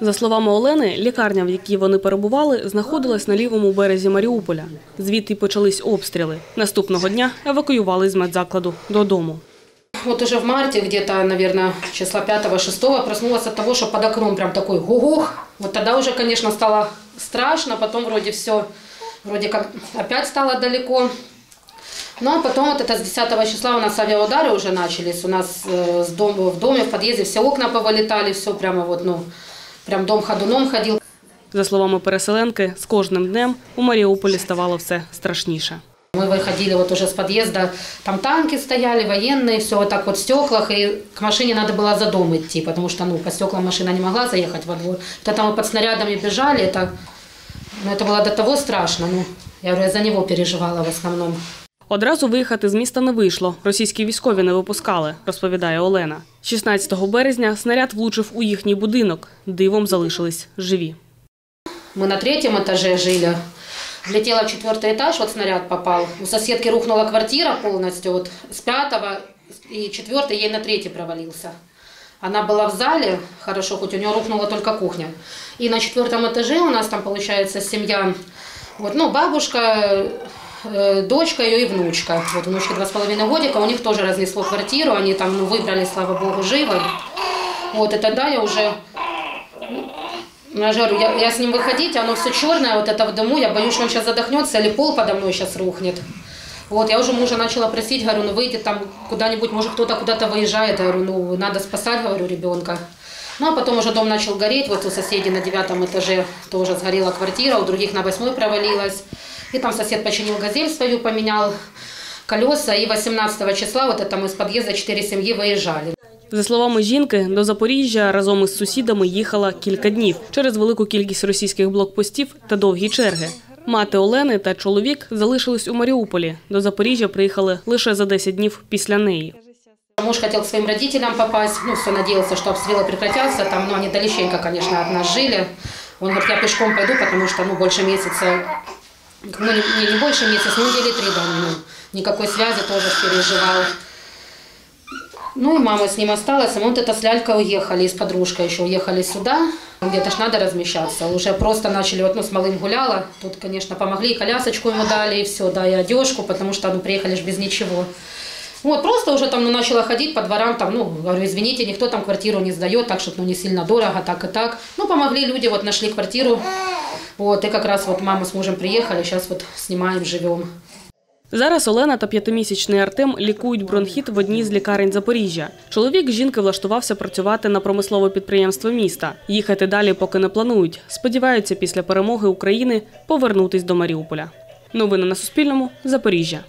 За словами Олени, лікарня, в якій вони перебували, знаходилась на лівому березі Маріуполя. Звідти й почались обстріли. Наступного дня евакуювали з медзакладу додому. Вот уже в марте, где-то, наверное, числа 5-6, проснулась от того, что под окном прям такой гугух. Вот тогда уже, конечно, стало страшно, потом вроде все, вроде как опять стало далеко. Ну а потом вот это с 10 числа у нас авиаудары уже начались. У нас э, с дом, в доме, в подъезде все окна повылетали, все прямо вот, ну, прям дом ходуном ходил. За словами переселенки, з кожним днем у Маріуполі ставало все страшніше. Мы выходили вот уже с подъезда, там танки стояли, военные, все вот так вот в стеклах, и к машине надо было за дом идти, потому что, ну, по стеклам машина не могла заехать во двор. Вот это мы под снарядами бежали, это, ну, это было до того страшно, ну, я говорю, я за него переживала в основном. Одразу виїхати з міста не вийшло. Російські військові не випускали, розповідає Олена. 16 березня снаряд влучив у їхній будинок. Дивом залишились живі. Мы на третьем этаже жили, влетела в четвертый этаж, вот снаряд попал. У соседки рухнула квартира полностью, вот с пятого и четвертый ей на третий провалился. Она была в зале, хорошо, хоть у нее рухнула только кухня. И на четвертом этаже у нас там получается семья, вот, ну, бабушка, э, дочка ее и внучка. Вот внучке два с половиной годика, у них тоже разнесло квартиру, они там ну, выбрали, слава богу, живо. Вот, и тогда я уже ну, я же я, с ним выходить, оно все черное, вот это в дыму, я боюсь, что он сейчас задохнется или пол подо мной сейчас рухнет. Вот, я уже мужа начала просить, говорю, ну выйди там куда-нибудь, может кто-то куда-то выезжает, говорю, ну надо спасать, говорю, ребенка. Ну а потом уже дом начал гореть, вот у соседей на девятом этаже тоже сгорела квартира, у других на восьмой провалилась. И там сосед починил газель свою, поменял колеса, и 18 числа вот это мы с подъезда четыре семьи выезжали. За словами жінки, до Запоріжжя разом із сусідами їхала кілька днів через велику кількість російських блокпостів та довгі черги. Мати Олени та чоловік залишились у Маріуполі. До Запоріжжя приїхали лише за 10 днів після неї. Муж хотел к своим родителям попасть, ну, все надеялся, что обстрелы прекратятся, там, ну, они далеченько, конечно, от нас жили. Он говорит, я пешком пойду, потому что, ну, больше месяца, ну, не, не, больше месяца, ну, недели три, да, ну, никакой связи тоже переживал. Ну, и мама с ним осталась, и мы вот это с лялькой уехали, и с подружкой еще уехали сюда. Где-то ж надо размещаться. Уже просто начали, вот, ну, с малым гуляла. Тут, конечно, помогли, и колясочку ему дали, и все, да, и одежку, потому что, ну, приехали ж без ничего. Вот, просто уже там, ну, начала ходить по дворам, там, ну, говорю, извините, никто там квартиру не сдает, так что, ну, не сильно дорого, так и так. Ну, помогли люди, вот, нашли квартиру. Вот, и как раз мама с мужем приехали, сейчас вот снимаем, живем. Зараз Олена та п'ятимісячний Артем лікують бронхіт в одній з лікарень Запоріжжя. Чоловік жінки влаштувався працювати на промислове підприємство міста. Їхати далі поки не планують. Сподіваються, після перемоги України повернутись до Маріуполя. Новини на Суспільному. Запоріжжя.